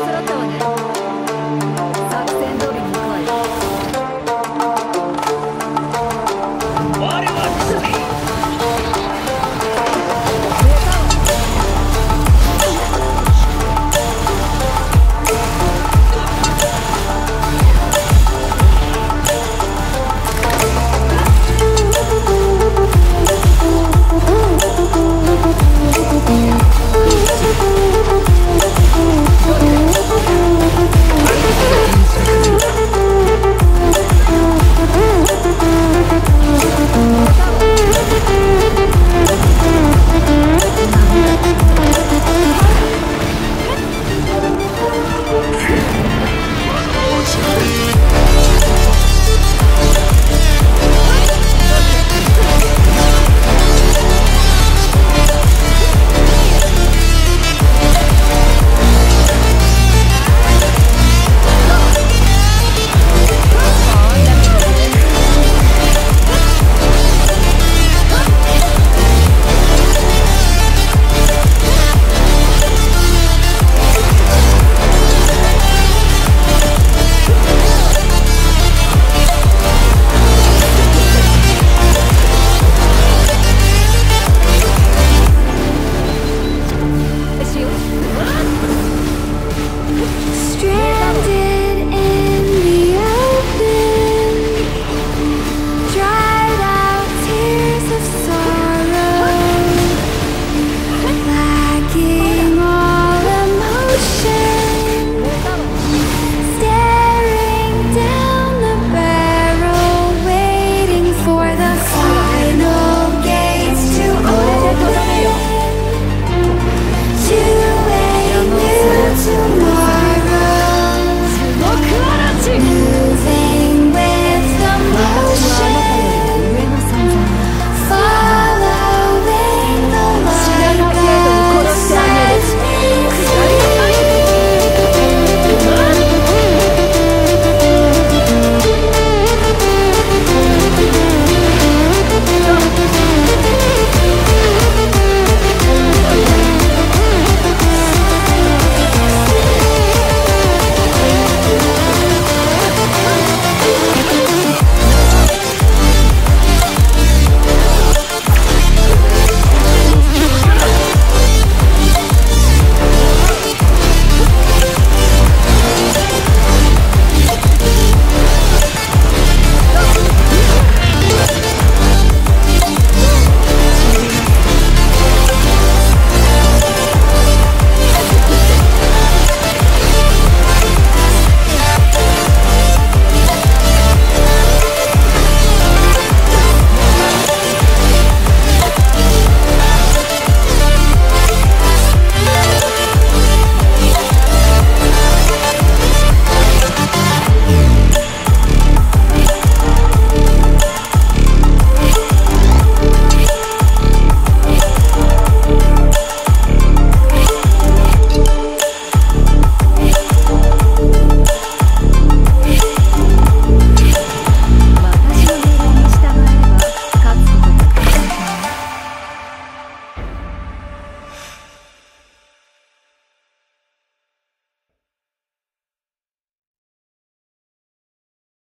揃ったわね